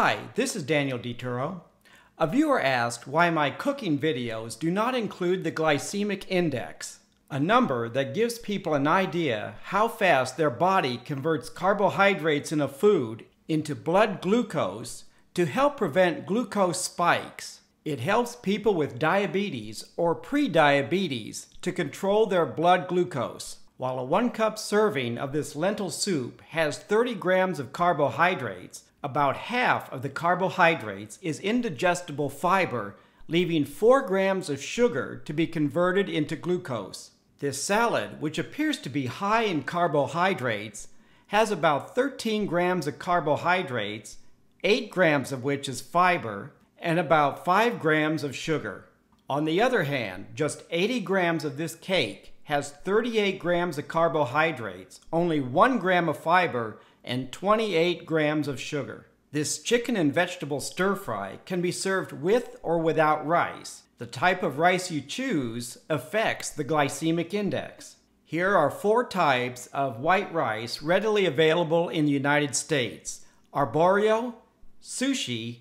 Hi, this is Daniel DiTuro. A viewer asked why my cooking videos do not include the glycemic index, a number that gives people an idea how fast their body converts carbohydrates in a food into blood glucose to help prevent glucose spikes. It helps people with diabetes or prediabetes to control their blood glucose. While a one cup serving of this lentil soup has 30 grams of carbohydrates, about half of the carbohydrates is indigestible fiber, leaving 4 grams of sugar to be converted into glucose. This salad, which appears to be high in carbohydrates, has about 13 grams of carbohydrates, 8 grams of which is fiber, and about 5 grams of sugar. On the other hand, just 80 grams of this cake has 38 grams of carbohydrates, only 1 gram of fiber, and 28 grams of sugar. This chicken and vegetable stir fry can be served with or without rice. The type of rice you choose affects the glycemic index. Here are four types of white rice readily available in the United States arborio, sushi,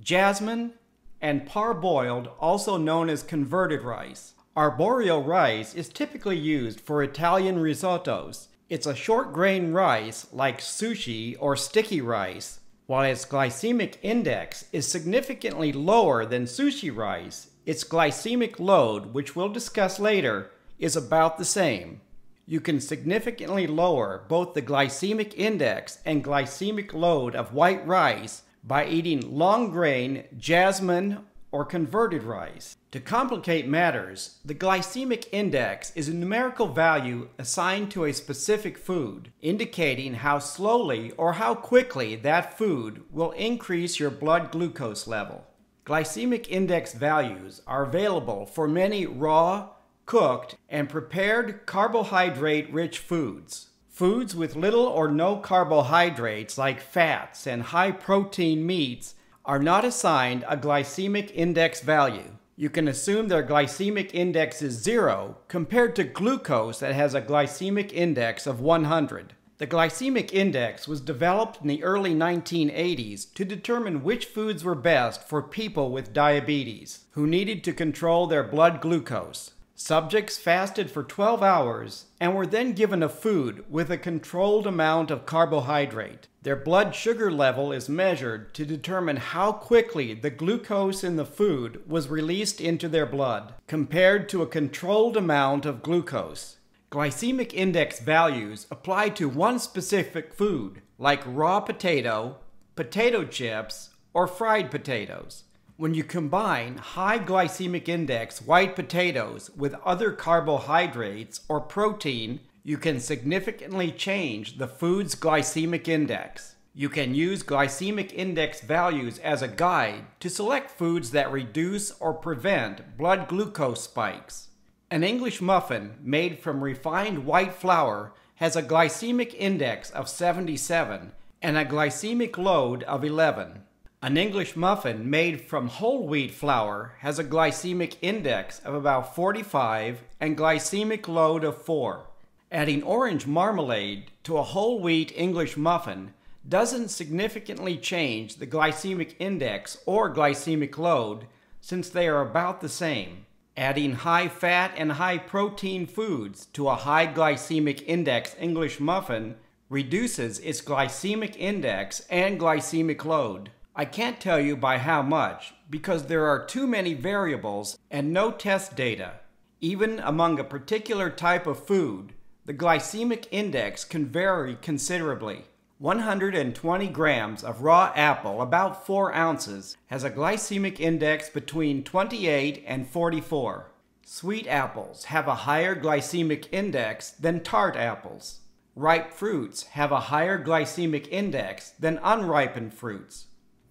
jasmine, and parboiled, also known as converted rice. Arborio rice is typically used for Italian risottos. It's a short grain rice like sushi or sticky rice. While its glycemic index is significantly lower than sushi rice, its glycemic load, which we'll discuss later, is about the same. You can significantly lower both the glycemic index and glycemic load of white rice by eating long grain, jasmine, or converted rice. To complicate matters, the glycemic index is a numerical value assigned to a specific food, indicating how slowly or how quickly that food will increase your blood glucose level. Glycemic index values are available for many raw, cooked, and prepared carbohydrate rich foods. Foods with little or no carbohydrates like fats and high protein meats are not assigned a glycemic index value. You can assume their glycemic index is zero compared to glucose that has a glycemic index of 100. The glycemic index was developed in the early 1980s to determine which foods were best for people with diabetes who needed to control their blood glucose. Subjects fasted for 12 hours and were then given a food with a controlled amount of carbohydrate. Their blood sugar level is measured to determine how quickly the glucose in the food was released into their blood, compared to a controlled amount of glucose. Glycemic index values apply to one specific food, like raw potato, potato chips, or fried potatoes. When you combine high glycemic index white potatoes with other carbohydrates or protein, you can significantly change the food's glycemic index. You can use glycemic index values as a guide to select foods that reduce or prevent blood glucose spikes. An English muffin made from refined white flour has a glycemic index of 77 and a glycemic load of 11. An English muffin made from whole wheat flour has a glycemic index of about 45 and glycemic load of 4. Adding orange marmalade to a whole wheat English muffin doesn't significantly change the glycemic index or glycemic load since they are about the same. Adding high fat and high protein foods to a high glycemic index English muffin reduces its glycemic index and glycemic load. I can't tell you by how much because there are too many variables and no test data. Even among a particular type of food, the glycemic index can vary considerably. 120 grams of raw apple, about 4 ounces, has a glycemic index between 28 and 44. Sweet apples have a higher glycemic index than tart apples. Ripe fruits have a higher glycemic index than unripened fruits.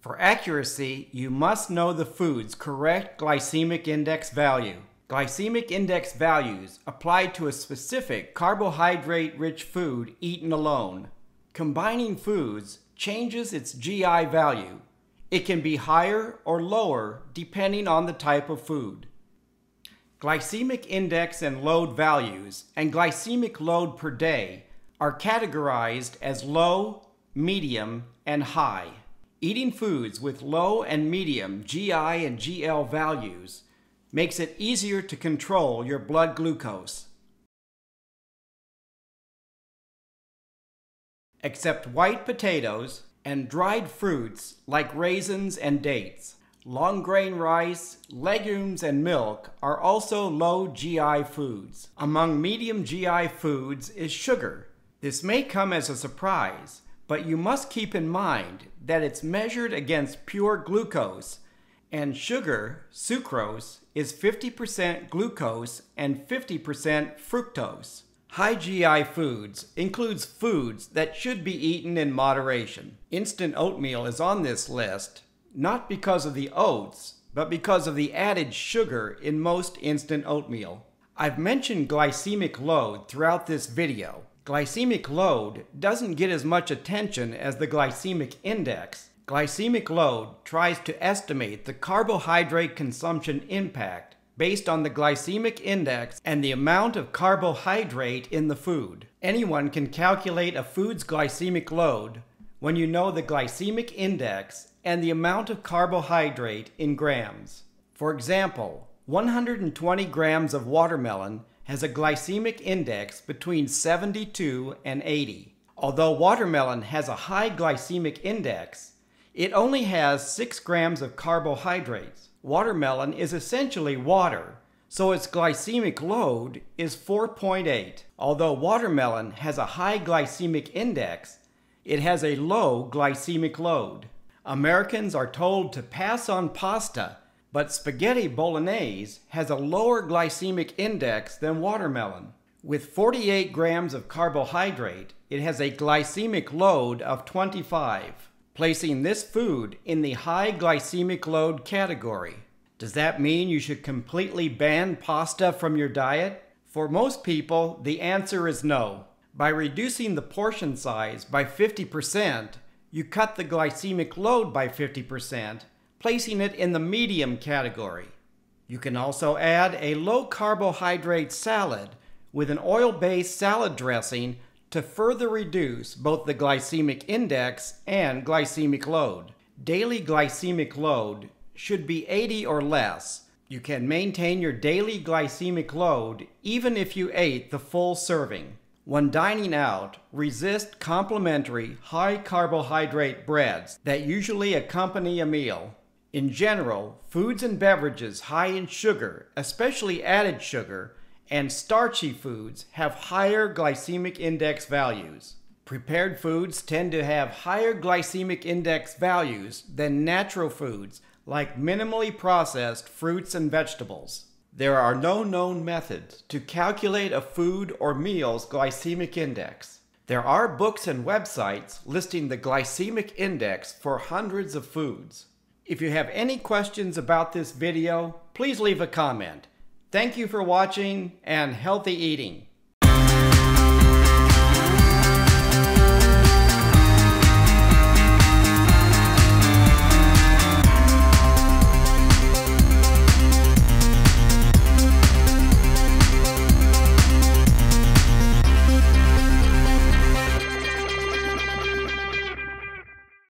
For accuracy, you must know the food's correct glycemic index value. Glycemic index values apply to a specific carbohydrate-rich food eaten alone. Combining foods changes its GI value. It can be higher or lower depending on the type of food. Glycemic index and load values and glycemic load per day are categorized as low, medium, and high. Eating foods with low and medium GI and GL values makes it easier to control your blood glucose. Except white potatoes and dried fruits like raisins and dates. Long grain rice, legumes, and milk are also low GI foods. Among medium GI foods is sugar. This may come as a surprise, but you must keep in mind that it's measured against pure glucose, and sugar, sucrose, is 50% glucose and 50% fructose. High GI foods includes foods that should be eaten in moderation. Instant oatmeal is on this list not because of the oats, but because of the added sugar in most instant oatmeal. I've mentioned glycemic load throughout this video. Glycemic load doesn't get as much attention as the glycemic index. Glycemic load tries to estimate the carbohydrate consumption impact based on the glycemic index and the amount of carbohydrate in the food. Anyone can calculate a food's glycemic load when you know the glycemic index and the amount of carbohydrate in grams. For example, 120 grams of watermelon has a glycemic index between 72 and 80. Although watermelon has a high glycemic index, it only has 6 grams of carbohydrates. Watermelon is essentially water, so its glycemic load is 4.8. Although watermelon has a high glycemic index, it has a low glycemic load. Americans are told to pass on pasta, but spaghetti bolognese has a lower glycemic index than watermelon. With 48 grams of carbohydrate, it has a glycemic load of 25 placing this food in the high glycemic load category. Does that mean you should completely ban pasta from your diet? For most people, the answer is no. By reducing the portion size by 50%, you cut the glycemic load by 50%, placing it in the medium category. You can also add a low carbohydrate salad with an oil based salad dressing to further reduce both the glycemic index and glycemic load. Daily glycemic load should be 80 or less. You can maintain your daily glycemic load even if you ate the full serving. When dining out, resist complimentary high carbohydrate breads that usually accompany a meal. In general, foods and beverages high in sugar, especially added sugar, and starchy foods have higher glycemic index values. Prepared foods tend to have higher glycemic index values than natural foods like minimally processed fruits and vegetables. There are no known methods to calculate a food or meal's glycemic index. There are books and websites listing the glycemic index for hundreds of foods. If you have any questions about this video, please leave a comment. Thank you for watching and healthy eating.